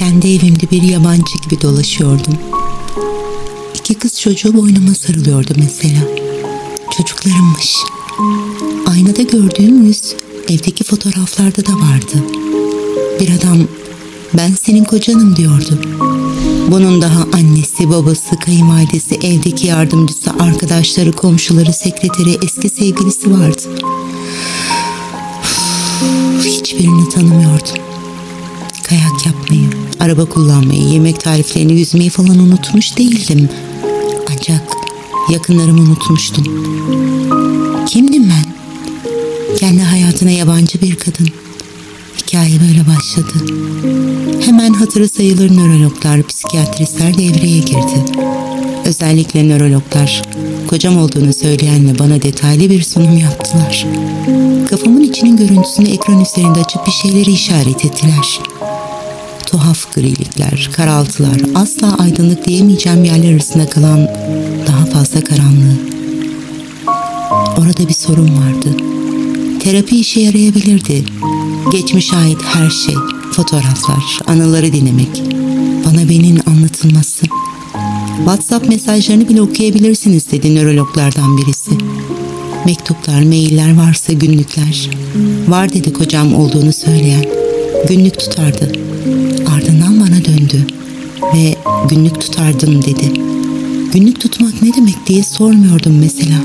Kendi evimde bir yabancı gibi dolaşıyordum. İki kız çocuğu boynuma sarılıyordu mesela. Çocuklarımmış. Aynada gördüğüm yüz evdeki fotoğraflarda da vardı. Bir adam ben senin kocanım diyordu. Bunun daha annesi, babası, kayınvalidesi, evdeki yardımcısı, arkadaşları, komşuları, sekreteri, eski sevgilisi vardı. Hiçbirini tanımıyordum. Kayak yapmayı, araba kullanmayı, yemek tariflerini yüzmeyi falan unutmuş değildim. Ancak yakınlarımı unutmuştum. Kimdim ben? Kendi hayatına yabancı bir kadın. Hikaye böyle başladı. Hemen hatırı sayılır nörologlar, psikiyatristler devreye girdi. Özellikle nörologlar kocam olduğunu söyleyen ve bana detaylı bir sunum yaptılar. Kafamın içinin görüntüsünü ekran üzerinde açıp bir şeyleri işaret ettiler. Tuhaf grilikler, karaltılar, asla aydınlık diyemeyeceğim yerler arasında kalan daha fazla karanlığı. Orada bir sorun vardı. Terapi işe yarayabilirdi. Geçmiş ait her şey, fotoğraflar, anıları dinlemek, bana benim anlatılması. WhatsApp mesajlarını bile okuyabilirsiniz dedi nörologlardan birisi. Mektuplar, mailler varsa günlükler. Var dedi kocam olduğunu söyleyen. Günlük tutardı. Döndü ve günlük tutardım dedi. Günlük tutmak ne demek diye sormuyordum mesela.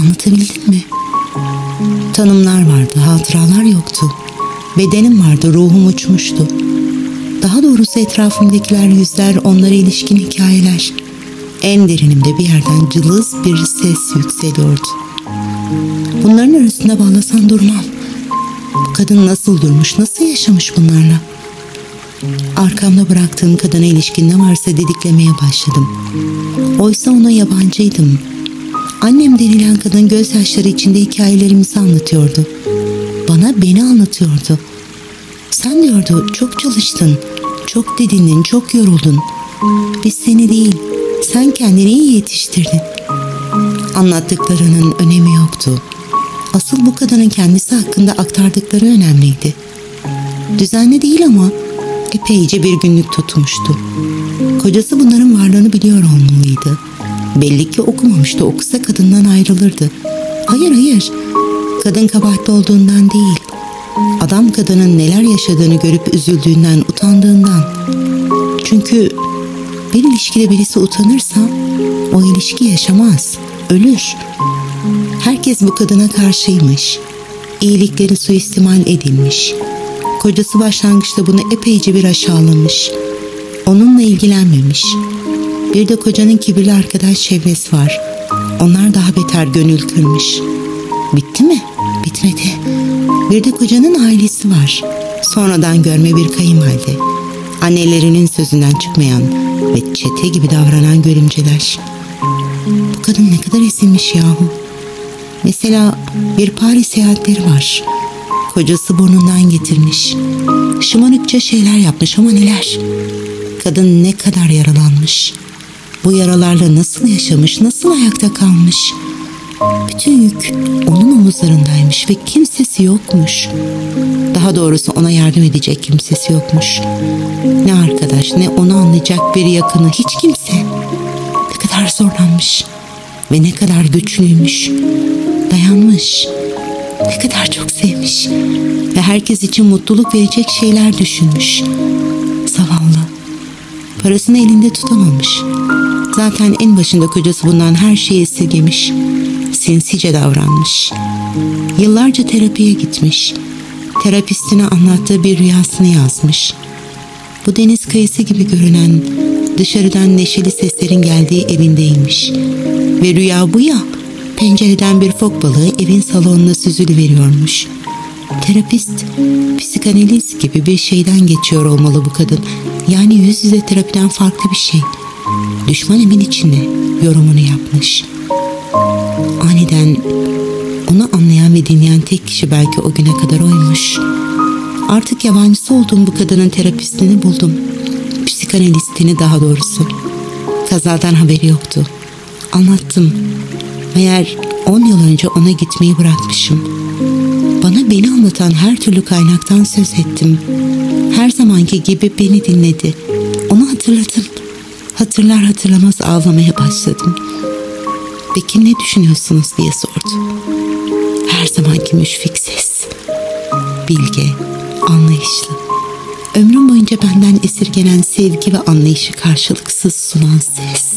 Anlatabildin mi? Tanımlar vardı, hatıralar yoktu. Bedenim vardı, ruhum uçmuştu. Daha doğrusu etrafımdakiler yüzler, onlara ilişkin hikayeler. En derinimde bir yerden cılız bir ses yükseliyordu. Bunların arasında bağlasan durmam. Bu kadın nasıl durmuş, nasıl yaşamış bunlarla? Arkamda bıraktığım kadına ilişkin ne varsa dediklemeye başladım. Oysa ona yabancıydım. Annem denilen kadın gözyaşları içinde hikayelerimizi anlatıyordu. Bana beni anlatıyordu. Sen diyordu çok çalıştın, çok didindin, çok yoruldun. Biz seni değil, sen kendini iyi yetiştirdin. Anlattıklarının önemi yoktu. Asıl bu kadının kendisi hakkında aktardıkları önemliydi. Düzenli değil ama epeyce bir günlük tutmuştu. Kocası bunların varlığını biliyor olmalıydı. Belli ki okumamıştı. Okusa kadından ayrılırdı. Hayır hayır. Kadın kabahatli olduğundan değil. Adam kadının neler yaşadığını görüp üzüldüğünden, utandığından. Çünkü bir ilişkide birisi utanırsa o ilişki yaşamaz, ölür. Herkes bu kadına karşıymış. İyilikleri suistimal edilmiş. Kocası başlangıçta bunu epeyce bir aşağılamış. Onunla ilgilenmemiş. Bir de kocanın kibirli arkadaş çevresi var. Onlar daha beter gönül kırmış. Bitti mi? Bitmedi. Bir de kocanın ailesi var. Sonradan görme bir kayınvalide. Annelerinin sözünden çıkmayan ve çete gibi davranan görümceler. Bu kadın ne kadar ezilmiş yahu. Mesela bir Paris seyahatleri var. Kocası burnundan getirmiş. Şımarıkça şeyler yapmış ama neler. Kadın ne kadar yaralanmış. Bu yaralarla nasıl yaşamış, nasıl ayakta kalmış. Bütün yük onun omuzlarındaymış ve kimsesi yokmuş. Daha doğrusu ona yardım edecek kimsesi yokmuş. Ne arkadaş ne onu anlayacak bir yakını hiç kimse. Ne kadar zorlanmış ve ne kadar güçlüymüş. Dayanmış. Ne kadar çok sevmiş ve herkes için mutluluk verecek şeyler düşünmüş. Zavallı. Parasını elinde tutamamış. Zaten en başında kocası bundan her şeyi esirgemiş. Sinsice davranmış. Yıllarca terapiye gitmiş. Terapistine anlattığı bir rüyasını yazmış. Bu deniz kıyısı gibi görünen dışarıdan neşeli seslerin geldiği evindeymiş. Ve rüya bu ya pencereden bir fok balığı evin salonuna süzülü veriyormuş. Terapist, psikanaliz gibi bir şeyden geçiyor olmalı bu kadın. Yani yüz yüze terapiden farklı bir şey. Düşman evin içinde yorumunu yapmış. Aniden onu anlayan ve dinleyen tek kişi belki o güne kadar oymuş. Artık yabancısı olduğum bu kadının terapistini buldum. Psikanalistini daha doğrusu. Kazadan haberi yoktu. Anlattım. Meğer on yıl önce ona gitmeyi bırakmışım. Bana beni anlatan her türlü kaynaktan söz ettim. Her zamanki gibi beni dinledi. Onu hatırladım. Hatırlar hatırlamaz ağlamaya başladım. Peki ne düşünüyorsunuz diye sordu. Her zamanki müşfik ses. Bilge, anlayışlı. Ömrüm boyunca benden esirgenen sevgi ve anlayışı karşılıksız sunan ses.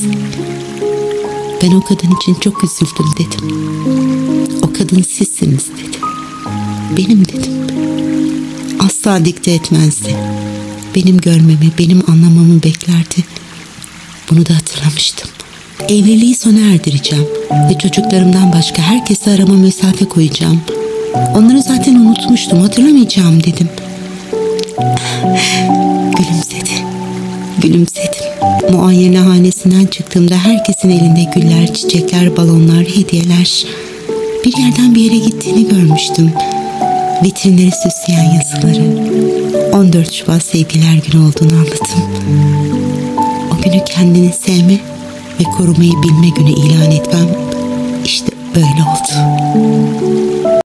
Ben o kadın için çok üzüldüm dedim. O kadın sizsiniz dedi. Benim dedim. Asla dikte etmezdi. Benim görmemi, benim anlamamı beklerdi. Bunu da hatırlamıştım. Evliliği sona erdireceğim ve çocuklarımdan başka herkese arama mesafe koyacağım. Onları zaten unutmuştum, hatırlamayacağım dedim. Gülümsedi. Gülümsedim. Muayene hanesinden çıktığımda herkesin elinde güller, çiçekler, balonlar, hediyeler. Bir yerden bir yere gittiğini görmüştüm. Vitrinleri süsleyen yazıları. 14 Şubat Sevgiler Günü olduğunu anladım. O günü kendini sevme ve korumayı bilme günü ilan etmem işte böyle oldu.